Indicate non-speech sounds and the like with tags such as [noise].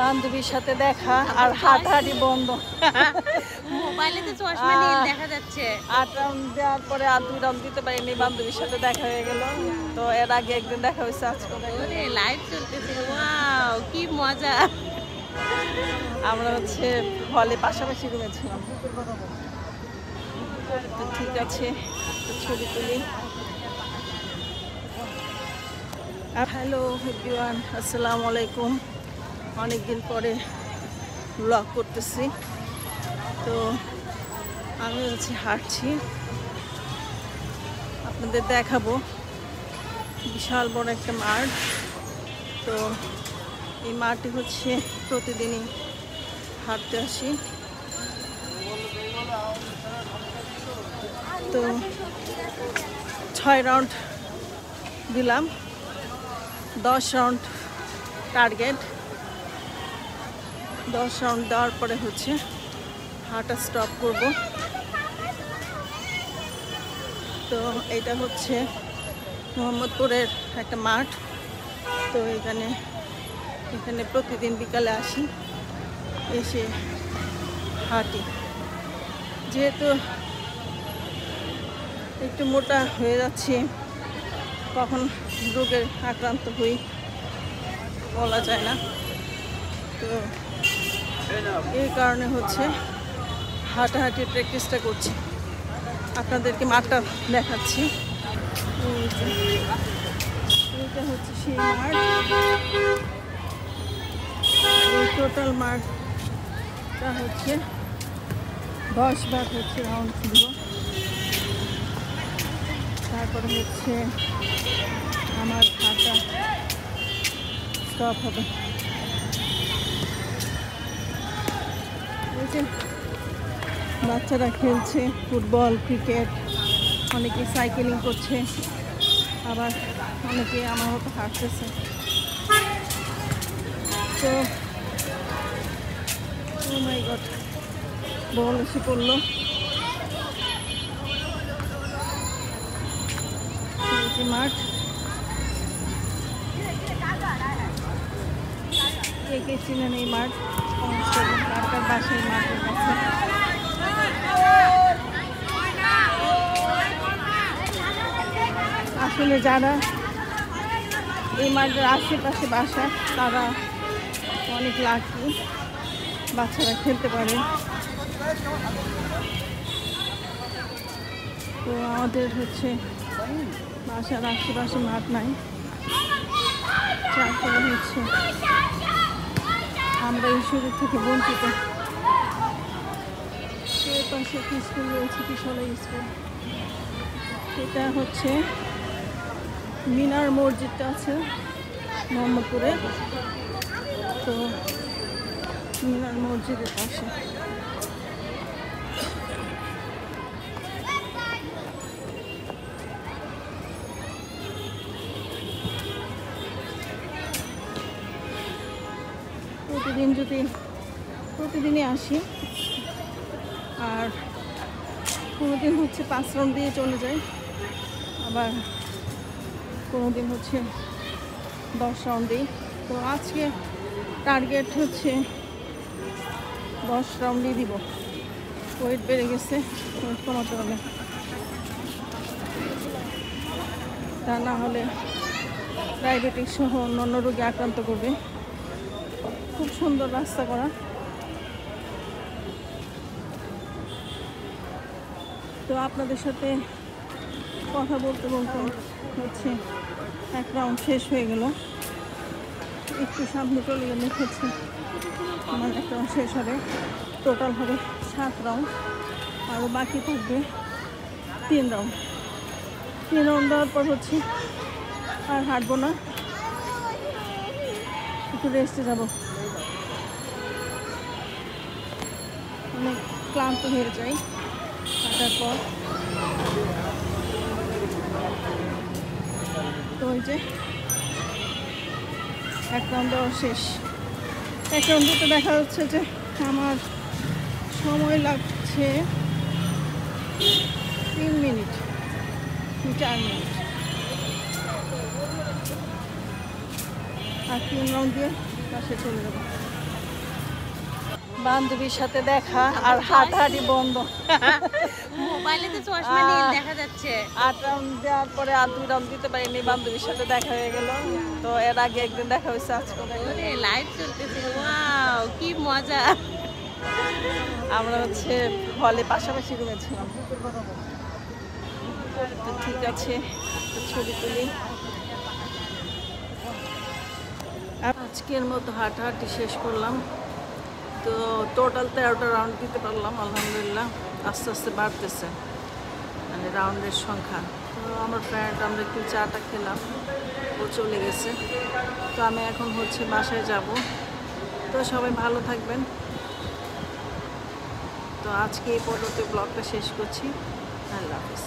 বান্ধবীর সাথে দেখা আর হাঁটাহাঁটি বন্ধ। মোবাইলে তো চশমা নীল দেখা যাচ্ছে। আট রাউন্ড দেওয়ার পরে আর দুই রাউন্ড দিতে পারিনি বান্ধবীর সাথে দেখা হয়ে গেল। তো এর আগে একদিন দেখা হয়েছে আজকে লাইভ চলতেছে ওয়াও কি মজা। আমরা হচ্ছে হলে পাশাপাশি রুমে ছিলাম। তো ঠিক আছে ছবি তুলি। হ্যালো এভরিওয়ান আসসালামু আলাইকুম। অনেকদিন পরে ব্লগ করতেছি। তো আমি হচ্ছে হাঁটছি। আপনাদের দেখাবো। বিশাল বড় একটা মাঠ। তো এই মাঠে হচ্ছে প্রতিদিনই হাঁটতে আসি। তো ছয় রাউন্ড দিলাম। দশ রাউন্ড টার্গেট দশ রাউন্ড দেওয়ার পরে হচ্ছে হাঁটা স্টপ করব। তো এটা হচ্ছে মোহাম্মদপুরের একটা মাঠ। তো এখানে এখানে প্রতিদিন বিকালে আসি, এসে হাঁটি। যেহেতু একটু মোটা হয়ে যাচ্ছে, কখন রোগের আক্রান্ত হই বলা যায় না। তো এই কারণে হচ্ছে হাঁটাহাঁটি প্র্যাকটিসটা করছি। আপনাদেরকে মাঠটা দেখাচ্ছি। এইটা হচ্ছে সেই মাঠ। টোটাল মার্কটা হচ্ছে দশ ভাগ হচ্ছে রাউন্ড ছিল তারপরে হচ্ছে আমার হাঁটা স্টপ হবে। বাচ্চারা খেলছে ফুটবল, ক্রিকেট, অনেকে সাইকেলিং করছে, আবার অনেকে আমার মতো হাঁটতেছে। তো গড বল এসে পড়ল। মাঠ। কে কে এই মাঠ। কার কার মাঠের কাছে আসলে যারা এই মাঠের আশেপাশে বাসা, তারা অনেক লাকি বাচ্চারা খেলতে পারে। তো আমাদের হচ্ছে বাসার আশেপাশে মাঠ নাই। ফলে হচ্ছে আমরা এই সুযোগ থেকে বঞ্চিত। এর পাশে একটি স্কুল রয়েছে কিশোরা স্কুল। সেটা হচ্ছে মিনার মসজিদটা আছে, মোহাম্মদপুরে। তো মিনার মসজিদের পাশে। প্রতিদিন যদি প্রতিদিনই আসি, আর কোনো দিন হচ্ছে পাঁচ রাউন্ড দিয়ে চলে যায় আবার কোনো দিন হচ্ছে দশ রাউন্ড দিই। তো আজকে টার্গেট হচ্ছে দশ রাউন্ডই দিব। ওয়েট বেড়ে গেছে ওয়েট কমাতে হবে। তা না হলে ডায়াবেটিস সহ অন্যান্য রোগে আক্রান্ত করবে। খুব সুন্দর রাস্তা করা। তো আপনাদের সাথে কথা বলতে বলতে হচ্ছে এক রাউন্ড শেষ হয়ে গেল। একটু সামনে চলে গেলে হচ্ছে আমার এক রাউন্ড শেষ হবে। টোটাল হবে সাত রাউন্ড আরও বাকি থাকবে তিন রাউন্ড তিন রাউন্ড দেওয়ার পর হচ্ছে আর হাঁটবো না। একটু রেস্টে যাব। অনেক ক্লান্ত হয়ে যাই। হাঁটার পর। তো ওই যে, এক রাউন্ড শেষ। এক রাউন্ড দিতে দেখা যাচ্ছে যে আমার সময় লাগছে তিন মিনিট, চার মিনিট। আর তিন রাউন্ড দিয়ে পাশে চলে যাব। বান্ধবীর সাথে দেখা আর [laughs] হাঁটাহাঁটি বন্ধ। মোবাইলে তো চশমা নীল দেখা যাচ্ছে। আট রাউন্ড দেওয়ার পরে আর দুই রাউন্ড দিতে পারিনি বান্ধবীর সাথে দেখা হয়ে গেল। তো এর আগে একদিন দেখা হয়েছে আজকে। লাইভ চলতেছে ওয়াও কি মজা। আমরা হচ্ছে হলে পাশাপাশি রুমে ছিলাম তো ঠিক আছে ছবি তুলি। আজকের মতো হাঁটাহাঁটি শেষ করলাম। তো টোটাল তেরোটা রাউন্ড দিতে পারলাম, আলহামদুলিল্লাহ। আস্তে আস্তে বাড়তেছে মানে রাউন্ডের সংখ্যা। তো আমার ফ্রেন্ড আমরা একটু চাটা খেলাম, ও চলে গেছে। তো আমি এখন হচ্ছে বাসায় যাব। তো সবাই ভালো থাকবেন। তো আজকে এই পর্যন্ত ব্লগটা শেষ করছি। আল্লাহ হাফিজ।